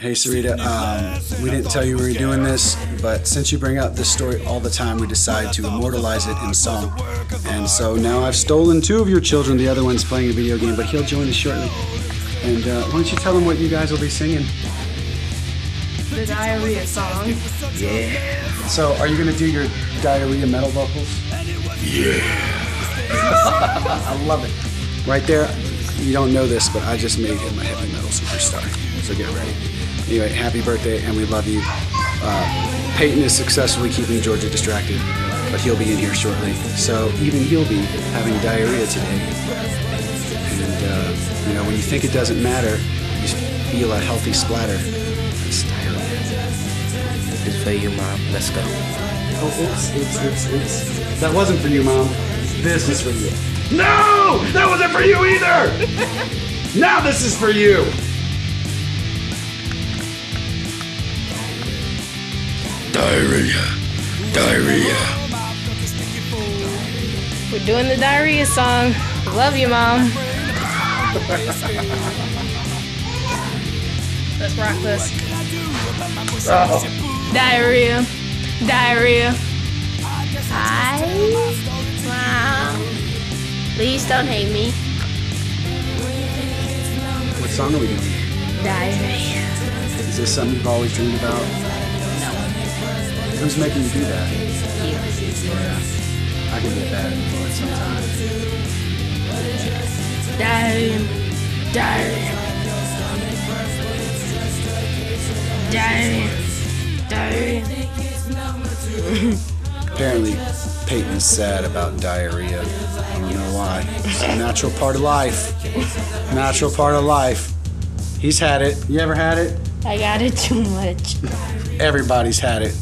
Hey Sarita, um, we didn't tell you we were doing this, but since you bring up this story all the time, we decided to immortalize it in song. And so now I've stolen two of your children. The other one's playing a video game, but he'll join us shortly. And uh, why don't you tell him what you guys will be singing? The diarrhea song. Yeah. So, are you gonna do your diarrhea metal vocals? Yeah. I love it. Right there, you don't know this, but I just made him a heavy metal superstar. So get ready. Anyway, happy birthday, and we love you. Uh, Payton is successfully keeping Georgia distracted, but he'll be in here shortly. So even he'll be having diarrhea today. And uh, you know, when you think it doesn't matter, you feel a healthy splatter. It's diarrhea. It's for you, Mom. Let's go. Oh, oops, oops, oops, oops. That wasn't for you, Mom. This is for you. No! That wasn't for you either! now this is for you! Diarrhea. Diarrhea. We're doing the diarrhea song. Love you, mom. Let's rock this. Oh. Diarrhea. Diarrhea. Hi, Mom. Please don't hate me. What song are we doing? Diarrhea. Is this something you've always dreamed about? No. Who's making you do that? You. I can get bad influence sometimes. Diarrhea. Diarrhea. Diarrhea. Diarrhea. Apparently, Payton's sad about diarrhea. I don't know why. It's a natural part of life. Natural part of life. He's had it. You ever had it? I got it too much. Everybody's had it.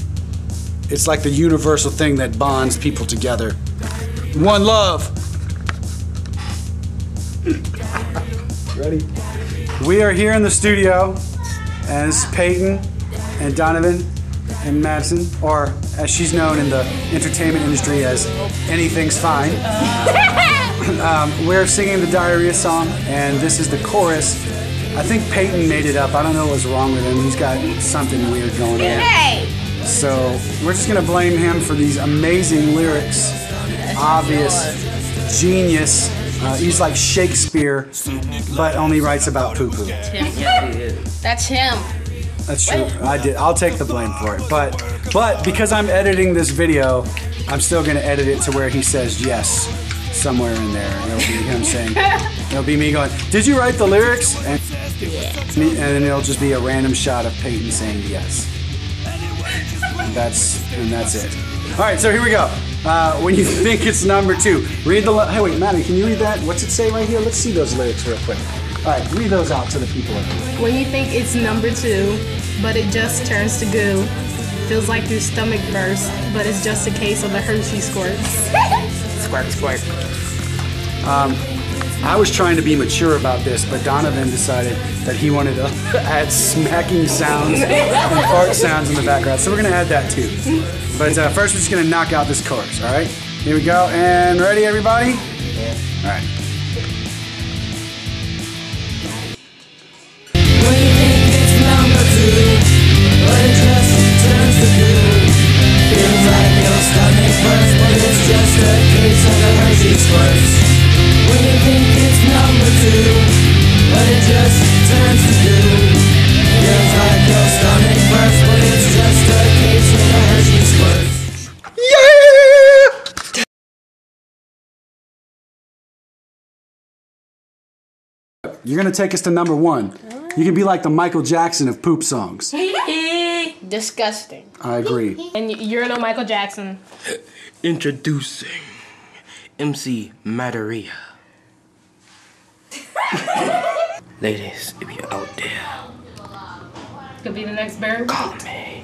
It's like the universal thing that bonds people together. One love. Ready? We are here in the studio, and it's Payton and Donovan and Madison, or as she's known in the entertainment industry as Anything's Fine. um, we're singing the diarrhea song, and this is the chorus. I think Payton made it up. I don't know what's wrong with him. He's got something weird going on. Hey! So we're just gonna blame him for these amazing lyrics. Obvious genius. Uh, he's like Shakespeare, but only writes about poo poo. That's him. That's true. I did. I'll take the blame for it. But but because I'm editing this video, I'm still gonna edit it to where he says yes somewhere in there. It'll be him saying. It'll be me going. Did you write the lyrics? And, me, and then it'll just be a random shot of Payton saying yes. And that's and that's it. All right, so here we go. Uh, when you think it's number two, read the. Hey, wait, Maddie, can you read that? What's it say right here? Let's see those lyrics real quick. All right, read those out to the people. When you think it's number two, but it just turns to goo. Feels like your stomach bursts, but it's just a case of the Hershey squirts. Squirt, squirt. I was trying to be mature about this, but Donovan decided that he wanted to add smacking sounds and fart sounds in the background. So we're gonna add that too. But uh, first, we're just gonna knock out this chorus. All right, here we go. And ready, everybody? Yeah. All right. You're gonna take us to number one. You can be like the Michael Jackson of poop songs. Disgusting. I agree. And you're no Michael Jackson. Introducing MC Materia. Ladies, if you're out there, Could be the next bird. call me.